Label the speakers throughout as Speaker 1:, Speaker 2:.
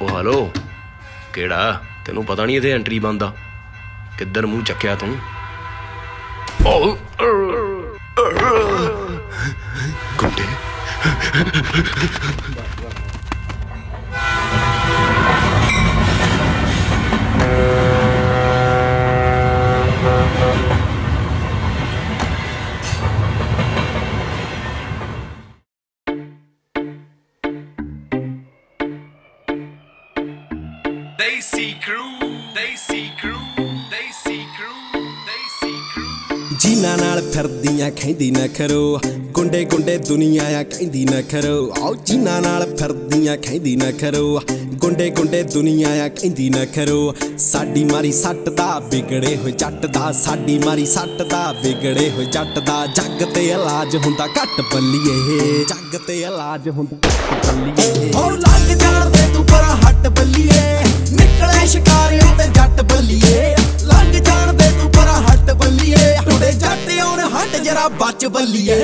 Speaker 1: ਉਹ ਹਲੋ ਕਿਹੜਾ? ਤੈਨੂੰ ਪਤਾ ਨਹੀਂ ਇਹਦੇ ਐਂਟਰੀ ਬੰਦਾ। ਕਿੱਧਰ ਮੂੰਹ ਚੱਕਿਆ ਤੂੰ? ਗੁੱਡੇ।
Speaker 2: They see crew, they see crew, they see crew, they see crew.
Speaker 3: ਜੀਨਾ ਨਾਲ ਫਿਰਦੀਆਂ ਖੈਂਦੀ ਨਾ ਕਰੋ ਗੁੰਡੇ ਗੁੰਡੇ ਦੁਨੀਆ ਆ ਕਹਿੰਦੀ ਨਾ ਕਰੋ। ਆਓ ਜੀਨਾ ਨਾਲ ਫਿਰਦੀਆਂ ਖੈਂਦੀ ਨਾ ਕਰੋ ਗੁੰਡੇ ਗੁੰਡੇ ਦੁਨੀਆ ਆ ਕਹਿੰਦੀ ਨਾ ਕਰੋ। ਸਾਡੀ ਮਾਰੀ ਸੱਟ ਦਾ ਵਿਗੜੇ ਹੋਏ ਜੱਟ ਦਾ ਸਾਡੀ ਮਾਰੀ ਸੱਟ ਦਾ ਵਿਗੜੇ ਹੋਏ ਜੱਟ ਦਾ। ਜੱਗ ਤੇ ਇਲਾਜ ਹੁੰਦਾ ਘੱਟ ਬੱਲੀਏ ਜੱਗ ਤੇ ਇਲਾਜ ਹੁੰਦਾ ਘੱਟ ਬੱਲੀਏ। ਹੋ ਲੱਗ ਜਾਣ ਦੇ ਤੂੰ ਪਰਾਂ। ਜਰਾ ਬਚ ਬੱਲੀਏ।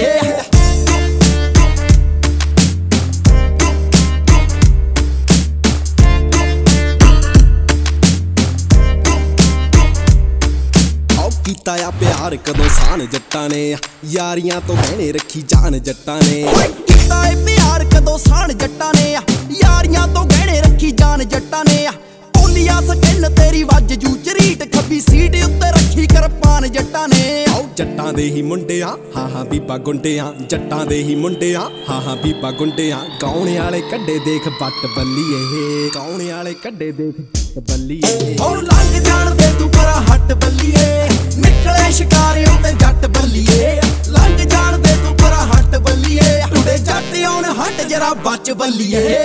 Speaker 3: ਕੀਤਾ ਆ ਪਿਆਰ ਕਦੋਂ ਸਾਨ ਜੱਟਾਂ ਨੇ। ਯਾਰੀਆਂ ਤੋਂ ਗਹਿਣੇ ਰੱਖੀ ਜਾਨ ਜੱਟਾਂ ਨੇ। ਕੀਤਾ ਏ ਪਿਆਰ ਕਦੋਂ ਸਾਨ ਜੱਟਾਂ ਨੇ। ਯਾਰੀਆਂ ਤੋਂ ਗਹਿਣੇ ਰੱਖੀ ਜਾਨ ਜੱਟਾਂ ਨੇ। ਓਲੀਆ ਸਕਿਨ ਤੇਰੀ ਵੱਜ ਜੂ ਚਰੀਟ ਖੱਬੀ ਸੀਟ ਉੱਤੇ ਰੱਖੀ ਕਿਰਪਾਨ ਜੱਟਾਂ ਨੇ। ਜੱਟਾਂ ਦੇ ਹੀ ਮੁੰਡਿਆਂ, ਹਾਂ ਹਾਂ, ਬੀਬਾ ਗੁੰਡਿਆਂ, ਜੱਟਾਂ ਦੇ ਹੀ ਮੁੰਡਿਆਂ, ਹਾਂ ਹਾਂ, ਬੀਬਾ ਗੁੰਡਿਆਂ ਗਾਉਣੇ ਵਾਲੇ ਕੱਡੇ ਦੇਖ ਬੱਟ ਬੱਲੀਏ ਗਾਉਣੇ ਵਾਲੇ ਕੱਡੇ ਦੇਖ ਬੱਲੀਏ। ਓ ਲੰਘ ਜਾਣ ਦੇ ਤੂੰ ਪਰਾਂ ਹੱਟ ਬੱਲੀਏ, ਨਿਕਲੇ ਸ਼ਿਕਾਰਿਆਂ ਤੇ ਜੱਟ ਬੱਲੀਏ। ਲੰਘ ਜਾਣ ਦੇ ਤੂੰ ਪਰਾਂ ਹੱਟ ਬੱਲੀਏ ਟੁੱਡੇ ਜੱਟ ਆਉਣ ਹਟ ਜਰਾ ਬਚ ਬੱਲੀਏ।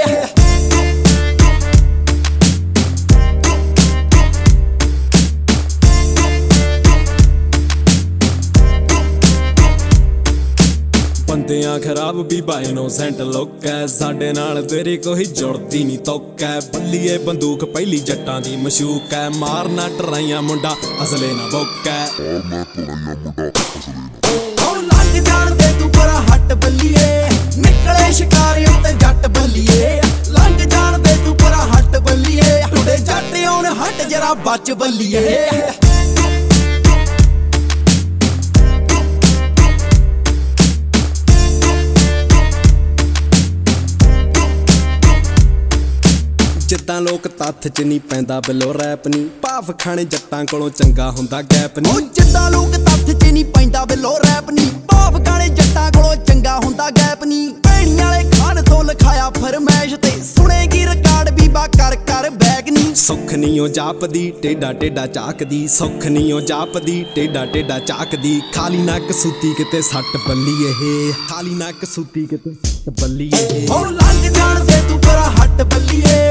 Speaker 3: ਬੰਦਿਆਂ ਖਰਾਬ ਵੀ ਇਨੋਸੈਂਟ ਲੋਕ ਐ। ਸਾਡੇ ਨਾਲ ਤੇਰੀ ਕੋਈ ਜੁੜਦੀ ਨਹੀਂ ਤੋਕ ਐ। ਬੱਲੀਏ ਬੰਦੂਕ ਪਹਿਲੀ ਜੱਟਾਂ ਦੀ ਮਸ਼ੂਕ ਐ। ਮਾਰਨਾ ਟਰਾਈਆਂ ਮੁੰਡਾ, ਅਸਲੇ ਨਾ ਬੋਕ ਐ। ਓ ਲੰਘ ਜਾਣ ਦੇ ਤੂੰ ਪਰਾਂ ਹੱਟ ਬੱਲੀਏ। ਨਿਕਲੇ ਸ਼ਿਕਾਰਿਆਂ ਤੇ ਜੱਟ ਬੱਲੀਏ। ਲੰਘ ਜਾਣ ਦੇ ਤੂੰ ਪਰਾਂ ਹੱਟ ਬੱਲੀਏ। ਟੁੱਡੇ ਜੱਟ ਆਉਣ ਹਟ ਜਰਾ ਬਚ ਬੱਲੀਏ। ਜਿੱਦਾਂ ਲੋਕ ਤੱਥ ਚ ਨਹੀਂ ਪੈਂਦਾ ਬਿਲੋ ਰੈਪ ਨਹੀਂ ਭਾਫ ਖਾਣੇ ਜੱਟਾਂ ਕੋਲੋਂ ਚੰਗਾ ਹੁੰਦਾ ਗੈਪ ਨਹੀਂ ਉਹ ਜਿੱਦਾਂ ਲੋਕ ਤੱਥ ਚ ਨਹੀਂ ਪੈਂਦਾ ਬਿਲੋ ਰੈਪ ਨਹੀਂ ਭਾਫ ਖਾਣੇ ਜੱਟਾਂ ਕੋਲੋਂ ਚੰਗਾ ਹੁੰਦਾ ਗੈਪ ਨਹੀਂ ਭੈਣੀ ਵਾਲੇ ਖਾਨ ਤੋਂ ਲਿਖਾਇਆ ਫਰਮੈਸ਼ ਤੇ ਸੁਣੇਗੀ ਰਿਕਾਰਡ ਬੀਬਾ ਕਰ ਕਰ ਬੈਗ ਨਹੀਂ ਸੁੱਖ ਨਹੀਂ ਉਹ ਜਾਪਦੀ ਟੇਡਾ ਟੇਡਾ ਚਾਕਦੀ। ਸੁੱਖ ਨਹੀਂ ਉਹ ਜਾਪਦੀ ਟੇਡਾ ਟੇਡਾ ਚਾਕਦੀ। ਖਾਲੀ ਨੱਕ ਸੂਤੀ ਕਿਤੇ ਸੱਟ ਬੱਲੀਏ ਖਾਲੀ ਨੱਕ ਸੂਤੀ ਕਿਤੇ ਸੱਟ ਬੱਲੀਏ ਓ ਲੰਘ ਜਾਣ ਦੇ ਤੂੰ ਪਰਾਂ ਹੱਟ ਬੱਲੀਏ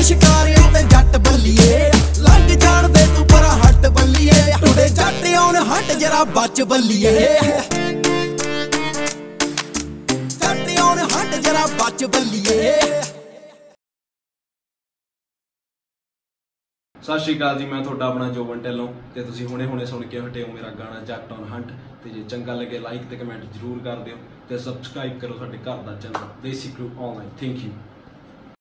Speaker 3: ਨਿਕਲੇ ਸ਼ਿਕਾਰਿਆਂ ਤੇ ਜੱਟ ਬੱਲੀਏ। ਲੰਘ ਜਾਣ ਦੇ ਤੂੰ ਪਰਾਂ ਹੱਟ ਬੱਲੀਏ। ਟੁੱਡੇ ਜੱਟ ਆਉਣ, ਹਟ ਜਰਾ ਬਚ ਬੱਲੀਏ। ਜੱਟ ਆਉਣ, ਹਟ ਜਰਾ ਬਚ ਬੱਲੀਏ।
Speaker 4: ਸਤਿ ਸ਼੍ਰੀ ਅਕਾਲ ਜੀ, ਮੈਂ ਤੁਹਾਡਾ ਆਪਣਾ ਜੋਬਨ ਢਿੱਲੋਂ ਤੇ ਤੁਸੀਂ ਹੁਣੇ-ਹੁਣੇ ਸੁਣ ਕੇ ਹਟੇ ਮੇਰਾ ਗਾਣਾ ਜੱਟ ਔਨ ਹੰਟ। ਤੇ ਜੇ ਚੰਗਾ ਲੱਗੇ ਲਾਈਕ ਤੇ ਕਮੈਂਟ ਜ਼ਰੂਰ ਕਰ ਦਿਓ ਤੇ ਸਬਸਕ੍ਰਾਈਬ ਕਰੋ ਸਾਡੇ ਘਰ ਦਾ ਚੈਨਲ ਦੇਸੀ ਕਰੂ ਆਨਲਾਈਨ ਥੈਂਕ ਯੂ